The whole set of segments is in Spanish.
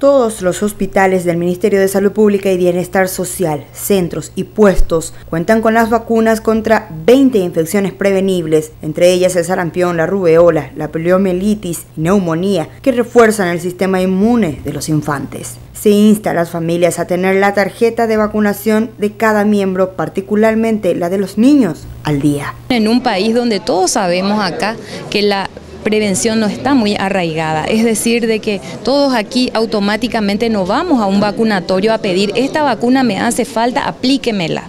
Todos los hospitales del Ministerio de Salud Pública y Bienestar Social, centros y puestos cuentan con las vacunas contra 20 infecciones prevenibles, entre ellas el sarampión, la rubeola, la poliomielitis y neumonía, que refuerzan el sistema inmune de los infantes. Se insta a las familias a tener la tarjeta de vacunación de cada miembro, particularmente la de los niños, al día. En un país donde todos sabemos acá que la prevención no está muy arraigada, es decir, de que todos aquí automáticamente no vamos a un vacunatorio a pedir, esta vacuna me hace falta, aplíquemela.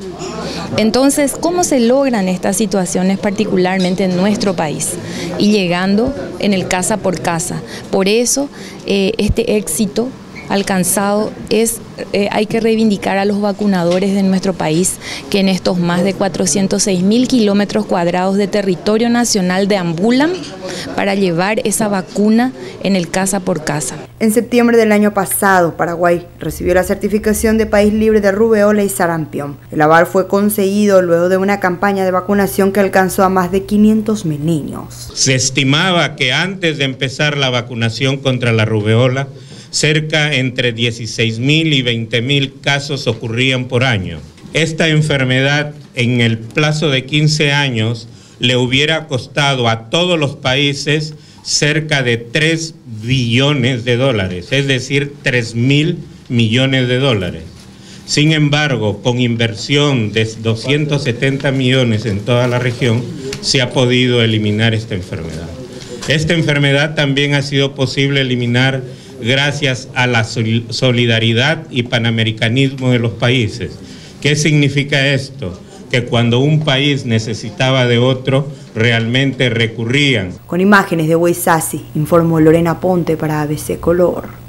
Entonces, ¿cómo se logran estas situaciones particularmente en nuestro país? Y llegando en el casa por casa. Por eso, eh, este éxito alcanzado es, eh, hay que reivindicar a los vacunadores de nuestro país que en estos más de 406 mil kilómetros cuadrados de territorio nacional deambulan para llevar esa vacuna en el casa por casa. En septiembre del año pasado, Paraguay recibió la certificación de país libre de rubeola y sarampión. El aval fue conseguido luego de una campaña de vacunación que alcanzó a más de 500 mil niños. Se estimaba que antes de empezar la vacunación contra la rubeola, cerca entre 16 mil y 20 mil casos ocurrían por año. Esta enfermedad en el plazo de 15 años le hubiera costado a todos los países cerca de 3 billones de dólares, es decir, 3 mil millones de dólares. Sin embargo, con inversión de 270 millones en toda la región, se ha podido eliminar esta enfermedad. Esta enfermedad también ha sido posible eliminar gracias a la solidaridad y panamericanismo de los países. ¿Qué significa esto? Que cuando un país necesitaba de otro, realmente recurrían. Con imágenes de Huesasi, informó Lorena Ponte para ABC Color.